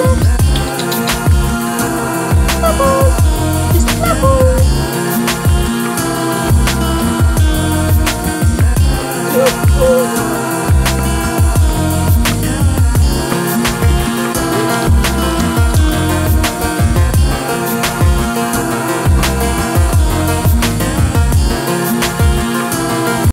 Ooh.